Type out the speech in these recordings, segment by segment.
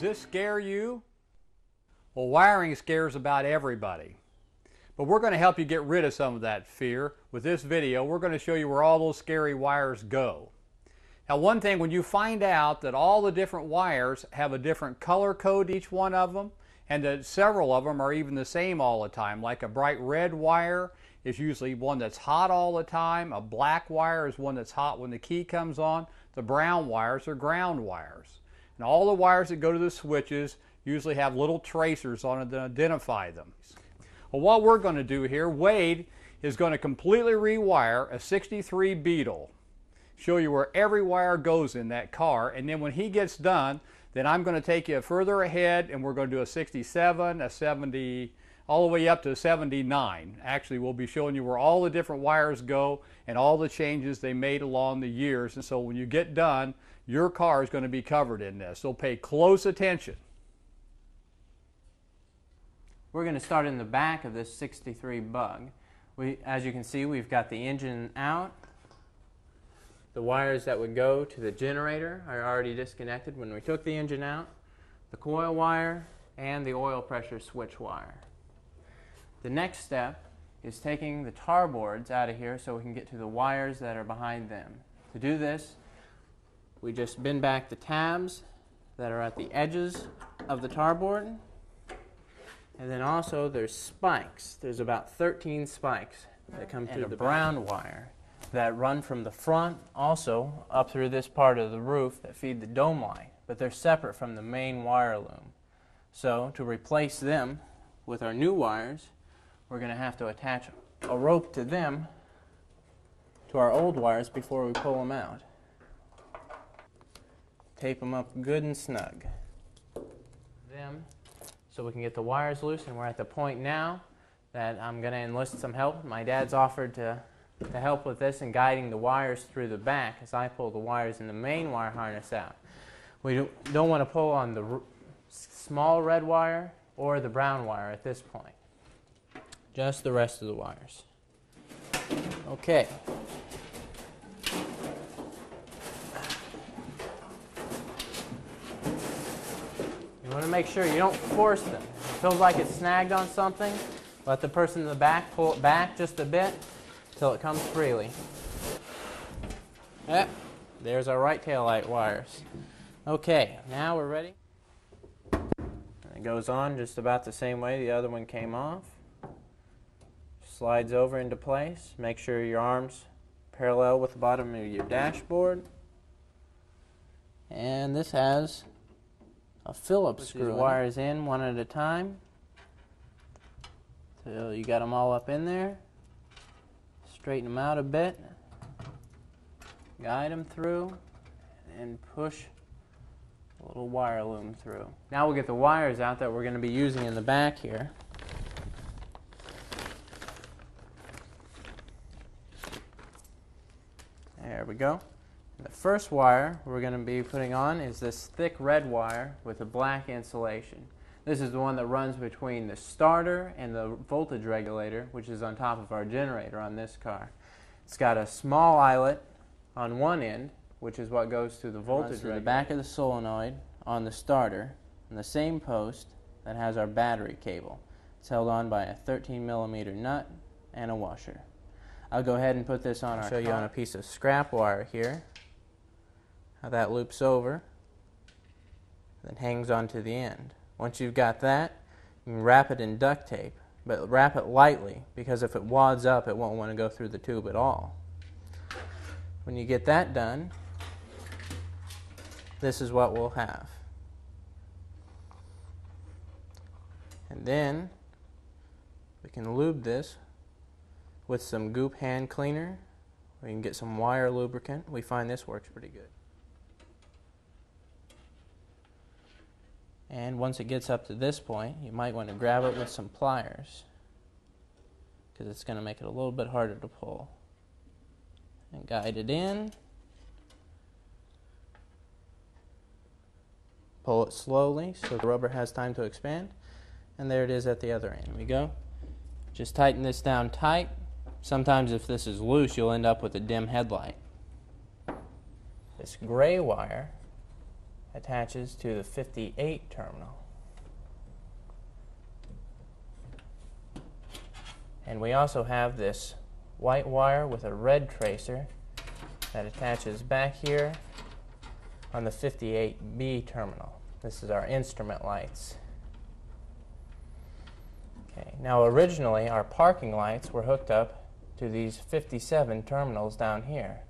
Does this scare you? Well, wiring scares about everybody. But we're going to help you get rid of some of that fear. With this video, we're going to show you where all those scary wires go. Now, one thing, when you find out that all the different wires have a different color code, each one of them, and that several of them are even the same all the time, like a bright red wire is usually one that's hot all the time, a black wire is one that's hot when the key comes on, the brown wires are ground wires. And all the wires that go to the switches usually have little tracers on it that identify them. Well, what we're going to do here, Wade is going to completely rewire a 63 Beetle show you where every wire goes in that car. And then when he gets done, then I'm going to take you further ahead and we're going to do a 67, a 70, all the way up to 79. Actually, we'll be showing you where all the different wires go and all the changes they made along the years. And so when you get done, your car is going to be covered in this. So pay close attention. We're going to start in the back of this 63 bug. We, as you can see, we've got the engine out the wires that would go to the generator are already disconnected when we took the engine out, the coil wire, and the oil pressure switch wire. The next step is taking the tar boards out of here so we can get to the wires that are behind them. To do this, we just bend back the tabs that are at the edges of the tarboard. And then also there's spikes. There's about 13 spikes that come through the brown wire that run from the front also up through this part of the roof that feed the dome light, but they're separate from the main wire loom. So to replace them with our new wires, we're going to have to attach a rope to them to our old wires before we pull them out. Tape them up good and snug. Them so we can get the wires loose and we're at the point now that I'm going to enlist some help. My dad's offered to to help with this and guiding the wires through the back as I pull the wires in the main wire harness out. We don't want to pull on the small red wire or the brown wire at this point. Just the rest of the wires. Okay. Want to make sure you don't force them. It feels like it's snagged on something. Let the person in the back pull it back just a bit until it comes freely. Yep, there's our right tail light wires. Okay, now we're ready. it goes on just about the same way the other one came off. Slides over into place. Make sure your arms parallel with the bottom of your dashboard. And this has a Phillips screw. wires in one at a time. So you got them all up in there. Straighten them out a bit. Guide them through and push a little wire loom through. Now we'll get the wires out that we're going to be using in the back here. There we go. The first wire we're going to be putting on is this thick red wire with a black insulation. This is the one that runs between the starter and the voltage regulator, which is on top of our generator on this car. It's got a small eyelet on one end, which is what goes to the voltage regulator. the back of the solenoid on the starter, and the same post that has our battery cable. It's held on by a 13 millimeter nut and a washer. I'll go ahead and put this on I'll show car. you on a piece of scrap wire here how that loops over then hangs onto the end. Once you've got that, you can wrap it in duct tape, but wrap it lightly because if it wads up, it won't want to go through the tube at all. When you get that done, this is what we'll have. And then we can lube this with some goop hand cleaner. We can get some wire lubricant. We find this works pretty good. And once it gets up to this point, you might want to grab it with some pliers because it's going to make it a little bit harder to pull. And guide it in. Pull it slowly so the rubber has time to expand. And there it is at the other end. we go. Just tighten this down tight. Sometimes if this is loose, you'll end up with a dim headlight. This gray wire attaches to the 58 terminal. And we also have this white wire with a red tracer that attaches back here on the 58B terminal. This is our instrument lights. Okay, now originally our parking lights were hooked up to these 57 terminals down here.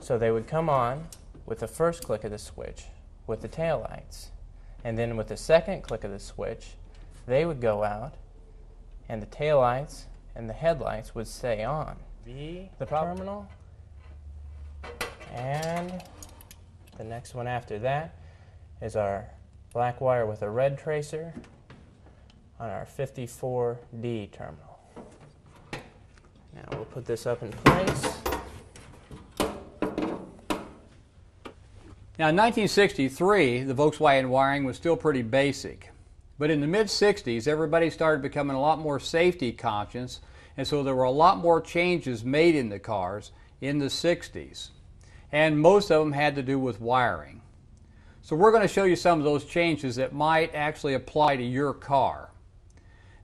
So they would come on with the first click of the switch with the tail lights. And then with the second click of the switch, they would go out and the tail lights and the headlights would stay on. V The terminal and the next one after that is our black wire with a red tracer on our 54D terminal. Now we'll put this up in place. Now, in 1963, the Volkswagen wiring was still pretty basic. But in the mid 60s, everybody started becoming a lot more safety conscious, and so there were a lot more changes made in the cars in the 60s. And most of them had to do with wiring. So, we're going to show you some of those changes that might actually apply to your car.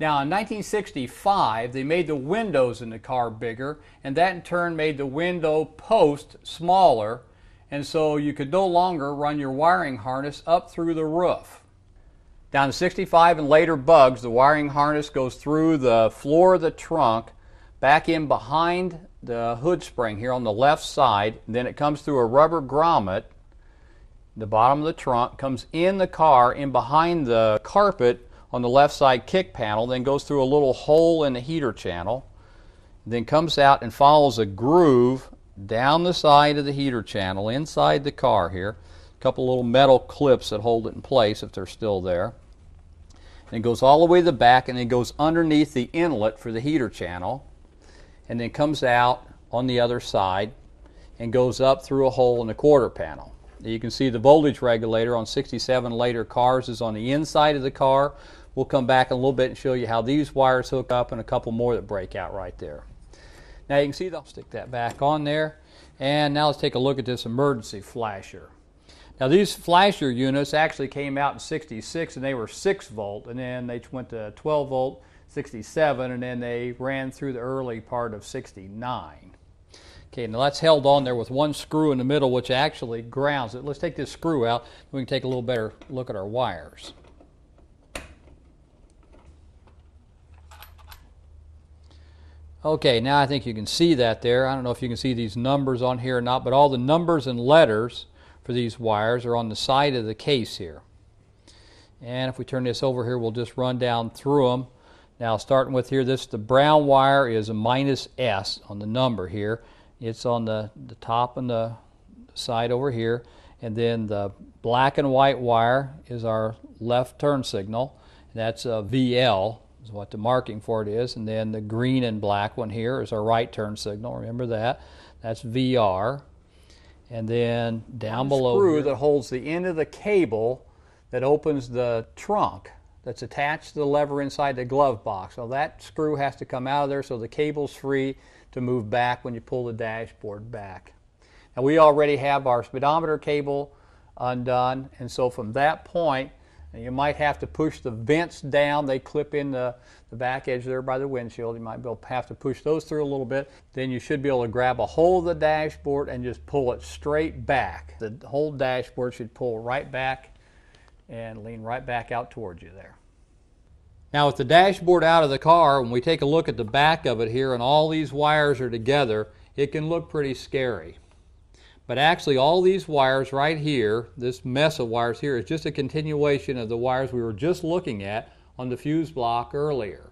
Now, in 1965, they made the windows in the car bigger, and that in turn made the window post smaller, and so you could no longer run your wiring harness up through the roof. Down to 65 and later bugs, the wiring harness goes through the floor of the trunk, back in behind the hood spring here on the left side, then it comes through a rubber grommet, the bottom of the trunk, comes in the car, in behind the carpet on the left side kick panel, then goes through a little hole in the heater channel, then comes out and follows a groove down the side of the heater channel inside the car here. A couple little metal clips that hold it in place if they're still there. And it goes all the way to the back and then goes underneath the inlet for the heater channel and then comes out on the other side and goes up through a hole in the quarter panel. You can see the voltage regulator on 67 later cars is on the inside of the car. We'll come back in a little bit and show you how these wires hook up and a couple more that break out right there. Now you can see, I'll stick that back on there. And now let's take a look at this emergency flasher. Now these flasher units actually came out in 66 and they were 6 volt and then they went to 12 volt 67 and then they ran through the early part of 69. Okay, now that's held on there with one screw in the middle which actually grounds it. Let's take this screw out we can take a little better look at our wires. Okay, now I think you can see that there. I don't know if you can see these numbers on here or not, but all the numbers and letters for these wires are on the side of the case here. And if we turn this over here, we'll just run down through them. Now, starting with here, this the brown wire is a minus S on the number here. It's on the, the top and the side over here. And then the black and white wire is our left turn signal. That's a VL is what the marking for it is. And then the green and black one here is our right turn signal. Remember that. That's VR. And then down below screw here, that holds the end of the cable that opens the trunk that's attached to the lever inside the glove box. So that screw has to come out of there so the cable's free to move back when you pull the dashboard back. Now we already have our speedometer cable undone and so from that point and you might have to push the vents down. They clip in the, the back edge there by the windshield. You might be able to have to push those through a little bit. Then you should be able to grab a hold of the dashboard and just pull it straight back. The whole dashboard should pull right back and lean right back out towards you there. Now with the dashboard out of the car, when we take a look at the back of it here and all these wires are together, it can look pretty scary. But actually all these wires right here, this mess of wires here, is just a continuation of the wires we were just looking at on the fuse block earlier.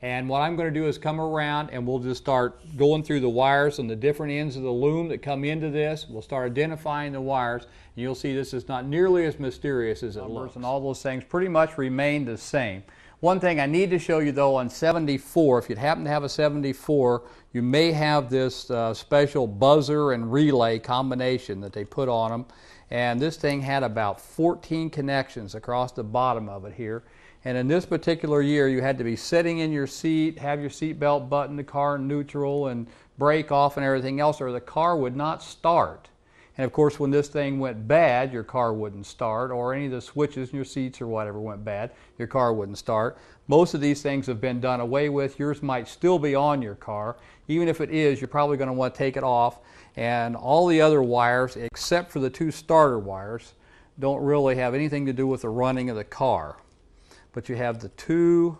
And what I'm going to do is come around and we'll just start going through the wires on the different ends of the loom that come into this. We'll start identifying the wires. And you'll see this is not nearly as mysterious as it looks. And all those things pretty much remain the same. One thing I need to show you though on 74, if you happen to have a 74, you may have this uh, special buzzer and relay combination that they put on them. And this thing had about 14 connections across the bottom of it here. And in this particular year, you had to be sitting in your seat, have your seatbelt button, the car neutral, and brake off and everything else, or the car would not start. And of course, when this thing went bad, your car wouldn't start, or any of the switches in your seats or whatever went bad, your car wouldn't start. Most of these things have been done away with. Yours might still be on your car. Even if it is, you're probably going to want to take it off. And all the other wires, except for the two starter wires, don't really have anything to do with the running of the car. But you have the two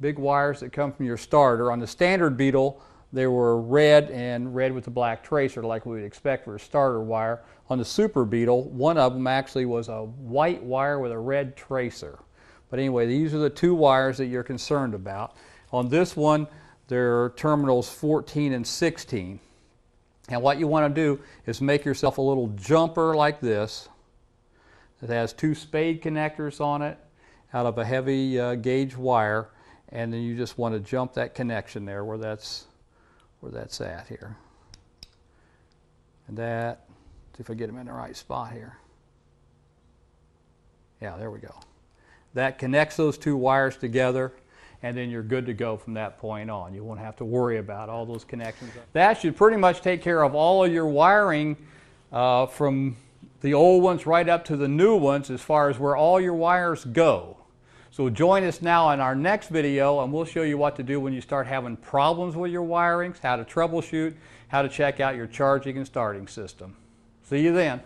big wires that come from your starter. On the standard Beetle, they were red and red with a black tracer like we would expect for a starter wire. On the Super Beetle, one of them actually was a white wire with a red tracer. But anyway, these are the two wires that you're concerned about. On this one, there are terminals 14 and 16. And what you want to do is make yourself a little jumper like this that has two spade connectors on it out of a heavy uh, gauge wire and then you just want to jump that connection there where that's where that's at here. And that, see if I get them in the right spot here. Yeah, there we go. That connects those two wires together and then you're good to go from that point on. You won't have to worry about all those connections. That should pretty much take care of all of your wiring uh, from the old ones right up to the new ones as far as where all your wires go. So join us now in our next video and we'll show you what to do when you start having problems with your wirings, how to troubleshoot, how to check out your charging and starting system. See you then.